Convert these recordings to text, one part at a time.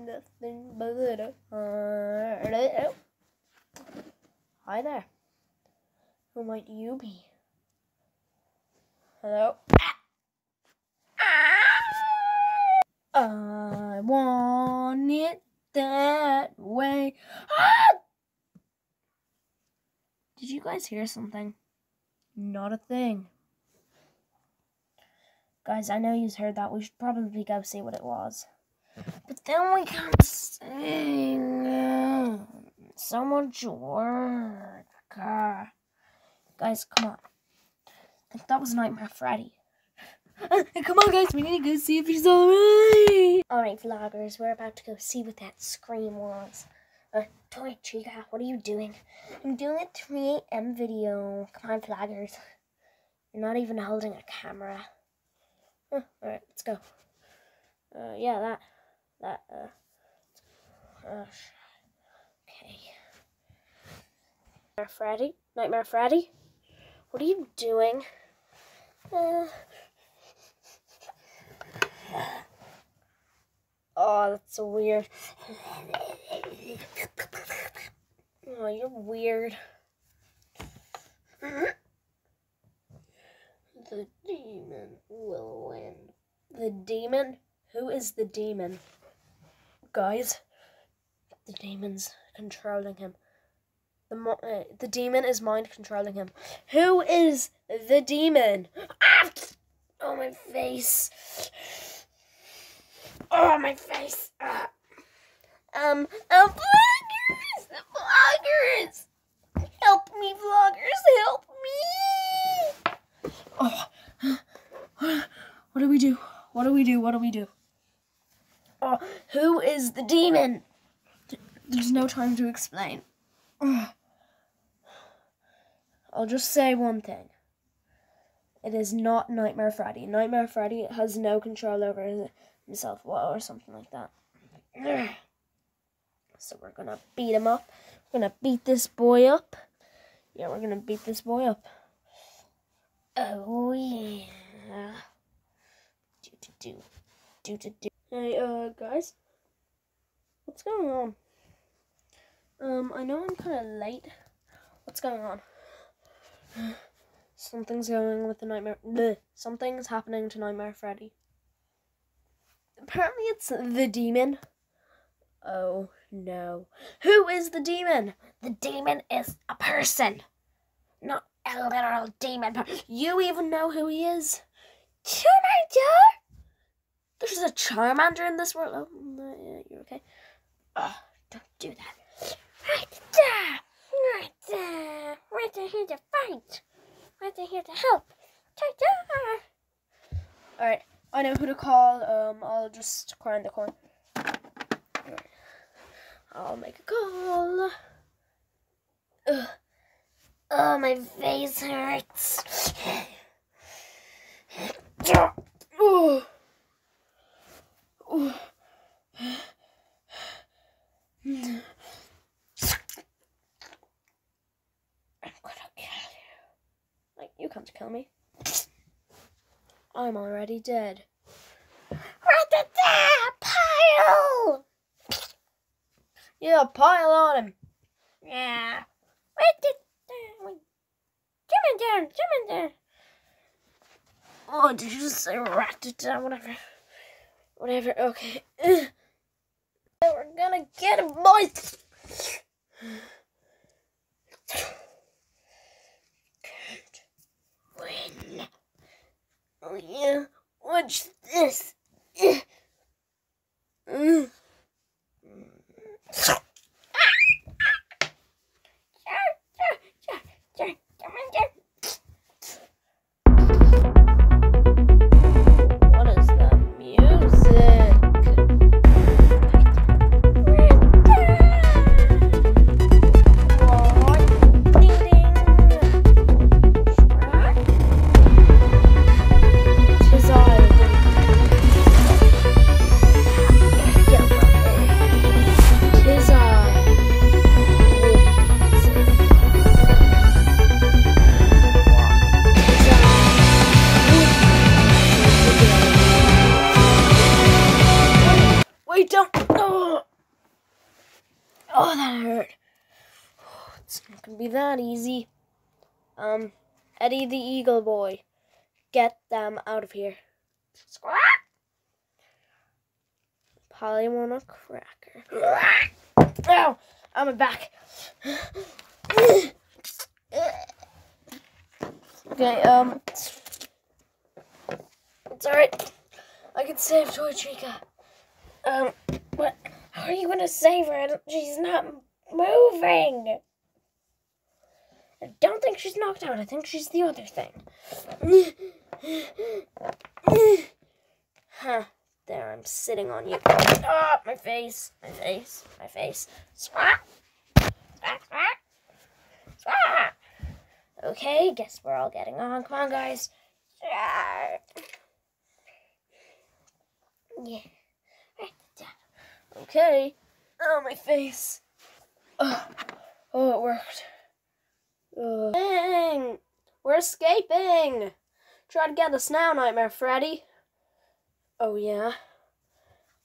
nothing but a heart. Oh. Hi there. Who might you be? Hello? I want it that way. Ah! Did you guys hear something? Not a thing. Guys, I know you heard that. We should probably go see what it was. But then we can't sing. So much work. Guys, come on. That was Nightmare Freddy. come on, guys. We need to go see if he's alright. Alright, vloggers. We're about to go see what that scream was. Uh, Toy Chica, what are you doing? I'm doing a 3 a.m. video. Come on, vloggers. You're not even holding a camera. Alright, let's go. Uh, yeah, that. That, uh. uh okay. Nightmare Freddy? Nightmare Freddy? What are you doing? Uh, oh, that's so weird. Oh, you're weird. The demon will win. The demon? Who is the demon? Guys, the demon's controlling him. The uh, the demon is mind controlling him. Who is the demon? Ah! Oh my face. Oh my face. Ah. Um, um, vloggers, vloggers, help me, vloggers, help me. Oh, what do we do? What do we do? What do we do? Oh, who is the demon? There's no time to explain. I'll just say one thing. It is not Nightmare Freddy. Nightmare Freddy has no control over himself or something like that. So we're gonna beat him up. We're gonna beat this boy up. Yeah, we're gonna beat this boy up. Oh yeah. Do do do. Do do do. Hey uh guys. What's going on? Um, I know I'm kinda late. What's going on? Something's going with the nightmare. Bleh. Something's happening to Nightmare Freddy. Apparently, it's the demon. Oh no. Who is the demon? The demon is a person, not a literal demon. You even know who he is? Charmander? There's a Charmander in this world. Oh, yeah, you're okay. Oh, don't do that. Right there. Right there. Right there here to fight. Right there here to help. Ta-da! Alright, I know who to call. Um, I'll just cry in the corner. I'll make a call. Ugh. Oh, my face hurts. Ooh. Ooh. I'm gonna kill you. Like, you can't kill me. I'm already dead. Pile! Yeah, pile on him. Yeah. Come in there, come in there. Oh, did you just say rat? Whatever. Whatever, okay. We're gonna get him, boys! It's not gonna be that easy. Um, Eddie the Eagle Boy, get them out of here. Squawk! Polly want a cracker. Ow! My back. okay, um. It's alright. I can save Toy Chica. Um, what? How are you gonna save her? She's not moving. I don't think she's knocked out. I think she's the other thing. huh. There, I'm sitting on you. Oh, my face, my face, my face. Okay, guess we're all getting on. Come on, guys. Yeah. Okay. Oh, my face. Oh, oh it worked. Dang! We're escaping! Try to get us now, Nightmare Freddy. Oh, yeah?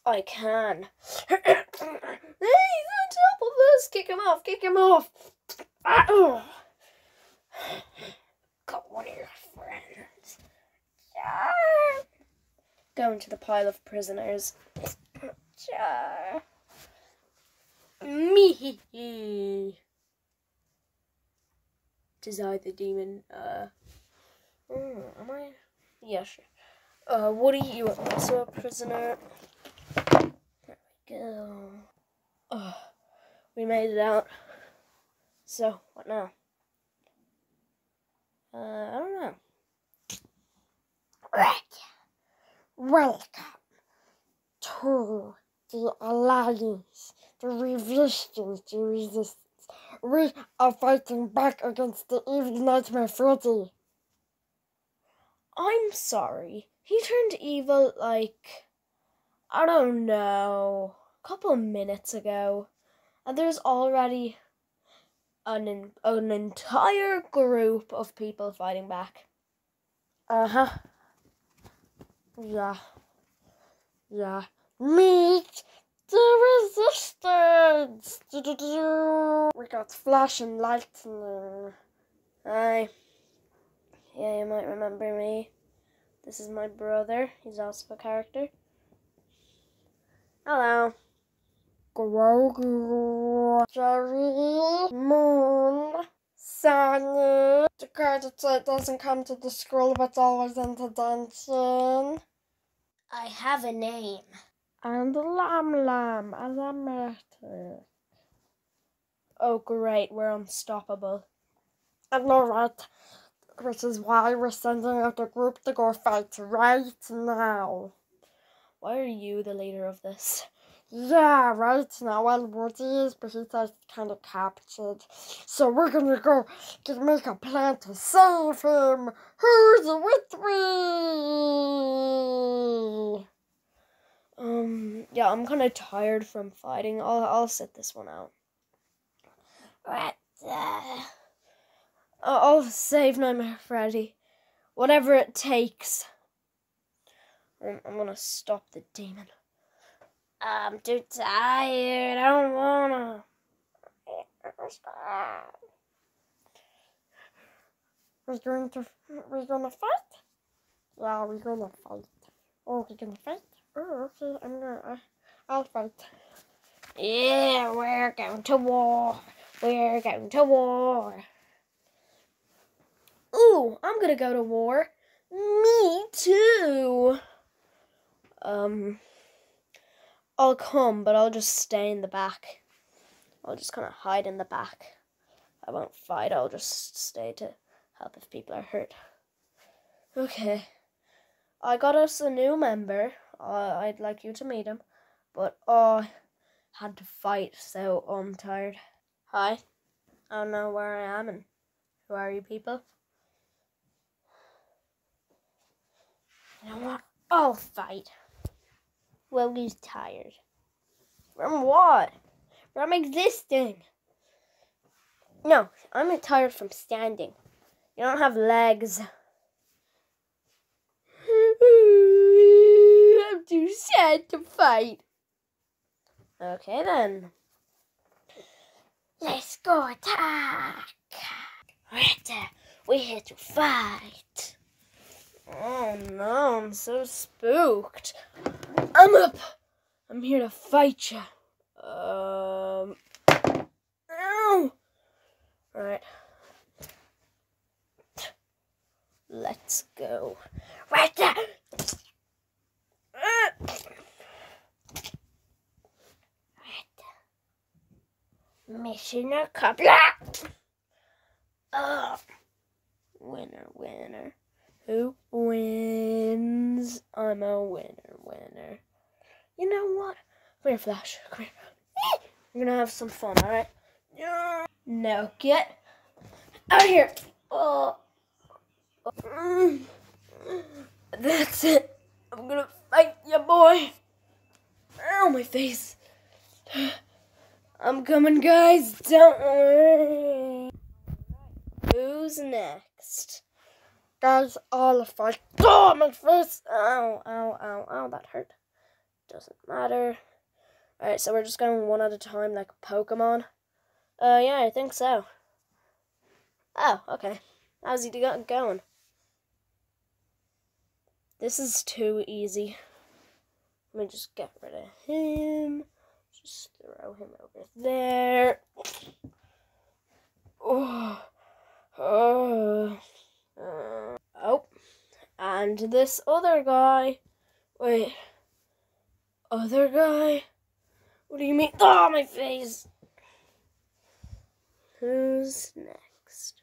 I can. hey, he's on top of us! Kick him off! Kick him off! Ah, oh. Got one of your friends. Yeah. Go into the pile of prisoners. Me. I the demon. Uh, mm, am I? Yeah, sure. Uh, Woody, you are also a prisoner. There we go. Oh, we made it out. So, what now? Uh, I don't know. Welcome to the Alliance, the resistance, the resistance. We are fighting back against the evil Nightmare Freddy. I'm sorry. He turned evil like I don't know, a couple minutes ago. And there's already an an entire group of people fighting back. Uh-huh. Yeah. Yeah. Meet the resistance! We got flash and lightning. Hi. Yeah, you might remember me. This is my brother. He's also a character. Hello. Grogu, Jerry, Moon, Sunny. The credit that doesn't come to the scroll but always in the dungeon. I have a name and Lam Lam as a matter. Oh, great, we're unstoppable. And alright, which is why we're sending out a group to go fight right now. Why are you the leader of this? Yeah, right now. Well, Woody is, but he's kind of captured. So we're gonna go make a plan to save him. Who's with me? Um, yeah, I'm kind of tired from fighting. I'll I'll sit this one out. Right there. I'll save Nightmare Freddy, whatever it takes. I'm, I'm gonna stop the demon. I'm too tired. I don't wanna. We're going to we're gonna fight. Yeah, we're gonna fight. Oh, we're gonna fight. Oh, okay, I'm gonna, uh, I'll fight. Yeah, we're going to war. We're going to war. Ooh, I'm gonna go to war. Me too. Um, I'll come, but I'll just stay in the back. I'll just kind of hide in the back. I won't fight, I'll just stay to help if people are hurt. Okay. I got us a new member. Uh, I'd like you to meet him, but oh, I had to fight, so I'm tired. Hi, I don't know where I am and who are you people? You know what? I'll fight. Well, he's tired. From what? From existing. No, I'm tired from standing. You don't have legs. Too sad to fight. Okay then. Let's go attack. Right there. We here to fight. Oh no, I'm so spooked. I'm up. I'm here to fight you. Um. Ow! Alright. Let's go. Right there. Mission accomplished. Oh, winner, winner. Who wins? I'm a winner, winner. You know what? Come here, Flash. Come here. We're gonna have some fun, alright? No, get out of here. Oh. That's it. I'm gonna fight you, boy. Ow, my face. I'm coming, guys. Don't worry. Who's next? Guys, all the fight. Oh, my face! Ow, ow, ow, ow. That hurt. Doesn't matter. Alright, so we're just going one at a time like Pokemon. Uh, yeah, I think so. Oh, okay. How's he going? This is too easy. Let me just get rid of him. Just throw him over there. Oh. Oh. Uh, oh. And this other guy. Wait. Other guy? What do you mean? Oh, my face! Who's next?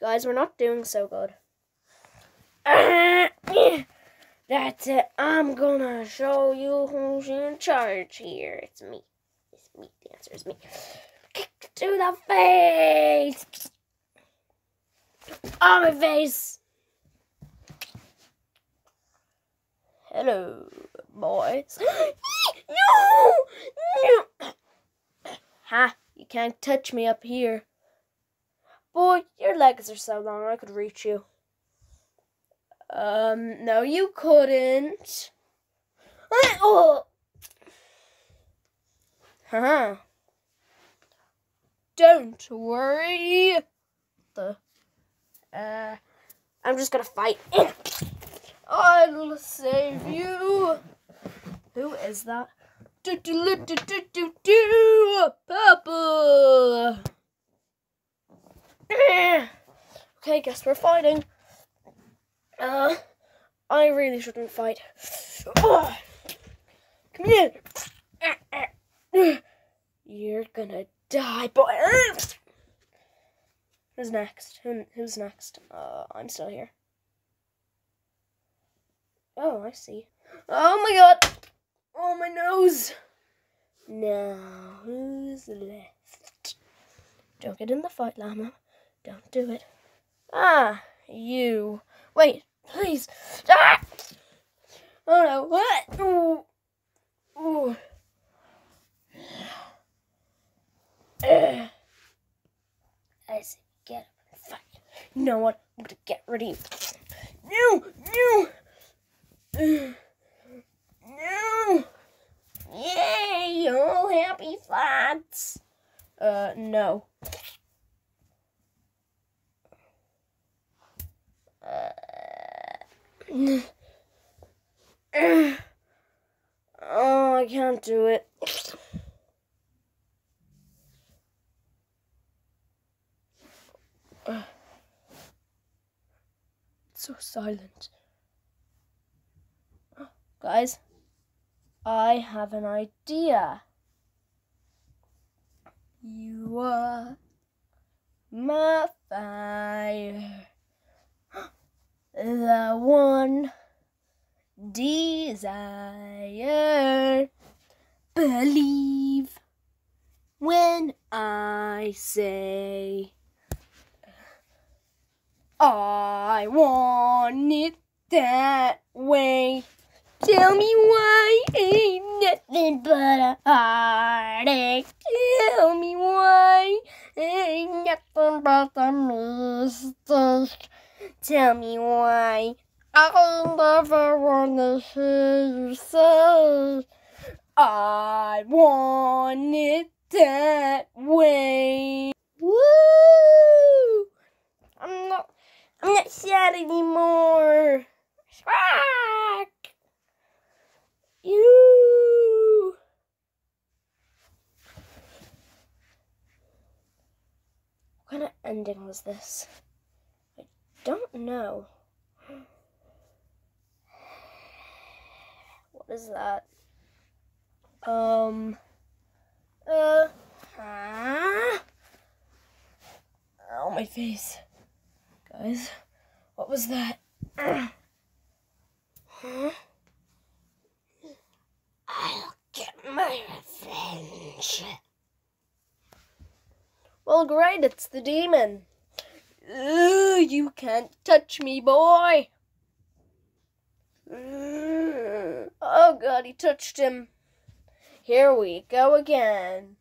Guys, we're not doing so good. That's it. I'm gonna show you who's in charge here. It's me. It's me. The answer is me. Kick to the face! On my face! Hello, boys. no! No! Ha! You can't touch me up here. Boy, your legs are so long I could reach you. Um, no, you couldn't. Oh! Haha. Don't worry. The uh, I'm just gonna fight. I'll save you. Who is that? Do do do do do do Papa. Okay, guess we're fighting. Uh, I really shouldn't fight. Oh, come here. You're gonna die, boy. Who's next? Who, who's next? Uh, I'm still here. Oh, I see. Oh my god! Oh, my nose! Now, who's left? Don't get in the fight, Llama. Don't do it. Ah, you. Wait, please. Ah! Oh no, what? Ooh. Ooh. I say, get up and fight. You know what? I'm gonna get rid of. No, no. Ugh. No. Yay, all happy thoughts. Uh, no. Uh, oh, I can't do it. It's so silent. Guys, I have an idea. You are my fire, the one desire. Believe when I say I want it that way. Tell me why ain't nothing but a heartache. Tell me why ain't nothing but a mistake. Tell me why I never wanna hear you say I want it that way. Woo! I'm not. I'm not sad anymore. Shrek! You. What kind of ending was this? Don't know. What is that? Um. Uh. Huh? Ow, my face. Guys, what was that? Huh? I'll get my revenge. Well, great, it's the demon. You can't touch me, boy. Oh god, he touched him. Here we go again.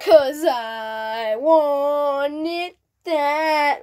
Cause I want it that